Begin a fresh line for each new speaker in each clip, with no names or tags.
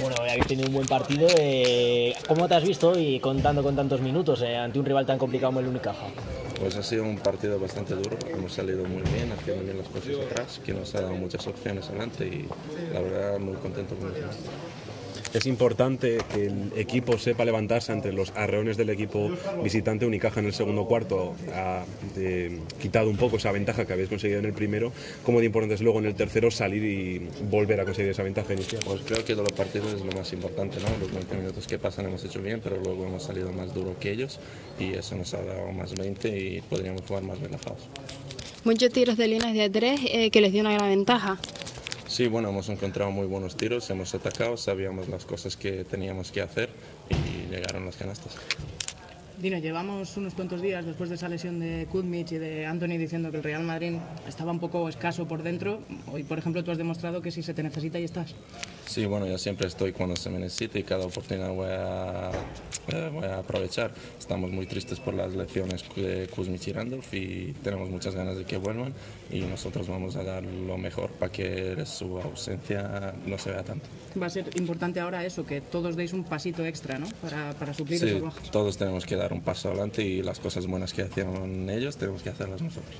Bueno, habéis tenido un buen partido. Eh, ¿Cómo te has visto y contando con tantos minutos eh, ante un rival tan complicado como el Unicaja?
Pues ha sido un partido bastante duro, hemos salido muy bien, haciendo bien las cosas atrás, que nos ha dado muchas opciones adelante y la verdad muy contento con eso
es importante que el equipo sepa levantarse ante los arreones del equipo visitante. Unicaja en el segundo cuarto ha quitado un poco esa ventaja que habéis conseguido en el primero. ¿Cómo de importante es luego en el tercero salir y volver a conseguir esa ventaja inicial?
Pues creo que de los partidos es lo más importante. ¿no? Los 20 minutos que pasan hemos hecho bien, pero luego hemos salido más duro que ellos y eso nos ha dado más 20 y podríamos jugar más relajados.
Muchos tiros de líneas de tres eh, que les dio una gran ventaja.
Sí, bueno, hemos encontrado muy buenos tiros, hemos atacado, sabíamos las cosas que teníamos que hacer y llegaron las canastas.
Dino, llevamos unos cuantos días después de esa lesión de Kudmich y de Anthony diciendo que el Real Madrid estaba un poco escaso por dentro. Hoy, por ejemplo, tú has demostrado que si se te necesita y estás.
Sí, bueno, yo siempre estoy cuando se me necesita y cada oportunidad voy a, eh, voy a aprovechar. Estamos muy tristes por las lecciones de Kuzmich y Randolph y tenemos muchas ganas de que vuelvan y nosotros vamos a dar lo mejor para que su ausencia no se vea tanto.
Va a ser importante ahora eso, que todos deis un pasito extra, ¿no? Para, para suplir
sí, todos tenemos que dar un paso adelante y las cosas buenas que hacían ellos tenemos que hacerlas nosotros.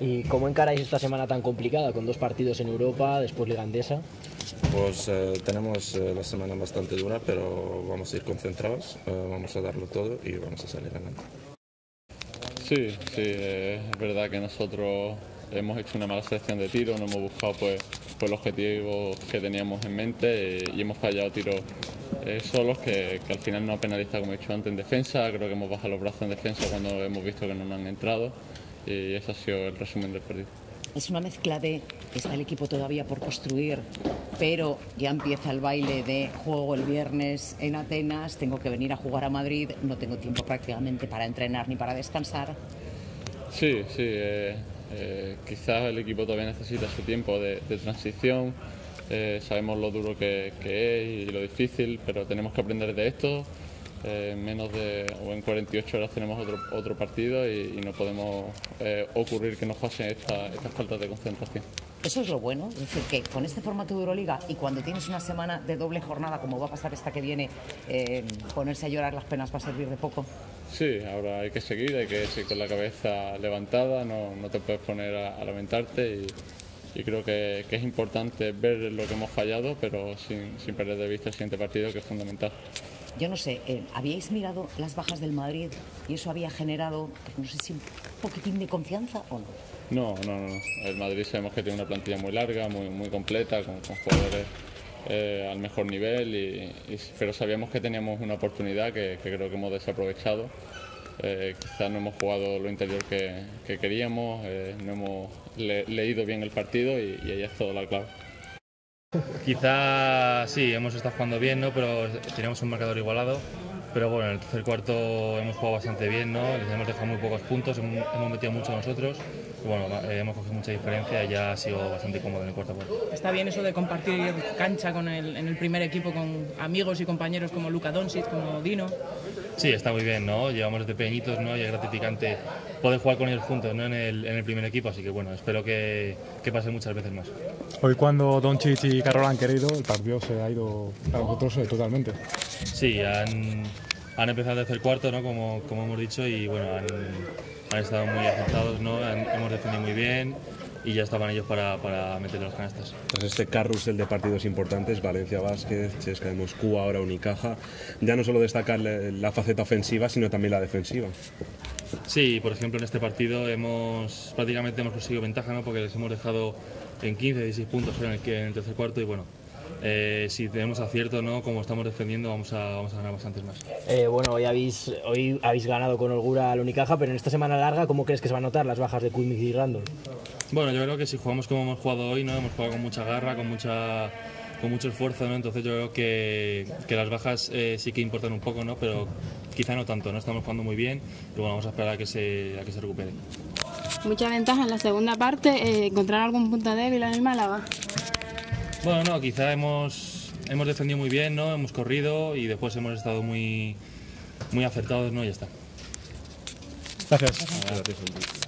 ¿Y cómo encaráis esta semana tan complicada con dos partidos en Europa, después Liga Andesa?
Pues eh, tenemos eh, la semana bastante dura, pero vamos a ir concentrados, eh, vamos a darlo todo y vamos a salir adelante.
Sí, sí, es verdad que nosotros hemos hecho una mala selección de tiros, no hemos buscado pues, pues, los objetivos que teníamos en mente y hemos fallado tiros solos que, al final no ha penalizado como he dicho antes en defensa, creo que hemos bajado los brazos en defensa cuando hemos visto que no nos han entrado y ese ha sido el resumen del partido.
Es una mezcla de está el equipo todavía por construir, pero ya empieza el baile de juego el viernes en Atenas, tengo que venir a jugar a Madrid, no tengo tiempo prácticamente para entrenar ni para descansar.
Sí, sí. Eh, eh, quizás el equipo todavía necesita su tiempo de transición eh, sabemos lo duro que, es y lo difícil, pero tenemos que aprender de esto. Eh, en menos de o en 48 horas tenemos otro, otro partido y, no podemos eh, ocurrir que nos pasen estas esta faltas de concentración.
Eso es lo bueno, es decir, que con este formato de Euroliga y cuando tienes una semana de doble jornada, como va a pasar esta que viene, ponerse a llorar las penas va a servir de poco.
Sí, ahora hay que seguir, hay que seguir con la cabeza levantada, no, no te puedes poner a, a lamentarte y, y creo que, es importante ver lo que hemos fallado, pero sin, sin, perder de vista el siguiente partido, que es fundamental.
Yo no sé, eh, ¿habíais mirado las bajas del Madrid y eso había generado, no sé si un poquitín de confianza o no?
No, no, no. El Madrid sabemos que tiene una plantilla muy larga, muy, muy completa, con, jugadores eh, al mejor nivel, y, pero sabíamos que teníamos una oportunidad que, creo que hemos desaprovechado eh, quizás no hemos jugado lo interior que, queríamos, eh, no hemos leído bien el partido y, ahí es toda la clave.
Quizás sí, hemos estado jugando bien, ¿no? pero teníamos un marcador igualado. Pero bueno, en el tercer cuarto hemos jugado bastante bien, ¿no? les hemos dejado muy pocos puntos, hemos metido mucho nosotros. Bueno, eh, hemos cogido mucha diferencia y ya ha sido bastante cómodo en el cuarto cuarto.
Está bien eso de compartir cancha con el, en el primer equipo con amigos y compañeros como Luka Doncic, como Dino.
Sí, está muy bien, ¿no? Llevamos desde pequeñitos, ¿no? Y es gratificante poder jugar con ellos juntos, ¿no? En el, en el primer equipo, así que bueno, espero que, que, pase muchas veces más.
Hoy cuando Doncic y Carol han querido, el partido se ha ido a vosotros eh, totalmente.
Sí, han, han empezado desde el cuarto, ¿no? Como, como hemos dicho, y bueno, han, han estado muy aceptados, ¿no? hemos defendido muy bien y ya estaban ellos para, para meter las canastas.
Pues este carrusel de partidos importantes, Valencia Vázquez, Chesca de Moscú, ahora Unicaja, ya no solo destacar la faceta ofensiva, sino también la defensiva.
Sí, por ejemplo en este partido hemos prácticamente hemos conseguido ventaja, ¿no? porque les hemos dejado en 15, 16 puntos en el, en el tercer cuarto y bueno, eh, si tenemos acierto, ¿no? como estamos defendiendo, vamos a, vamos a ganar bastantes más.
Eh, bueno, hoy habéis, hoy habéis ganado con holgura al Unicaja, pero en esta semana larga, ¿cómo crees que se van a notar las bajas de Kuzmic y Randall?
Bueno, yo creo que si jugamos como hemos jugado hoy, ¿no? hemos jugado con mucha garra, con mucha con mucho esfuerzo, ¿no? entonces yo creo que, que las bajas eh, sí que importan un poco, ¿no? pero quizá no tanto, no estamos jugando muy bien y bueno, vamos a esperar a que se, a que se recupere.
Mucha ventaja en la segunda parte, encontrar algún punto débil en el Málaga.
Bueno, no, quizá hemos, hemos defendido muy bien, ¿no? Hemos corrido y después hemos estado muy, muy acertados, ¿no? Y ya está.
Gracias. Gracias.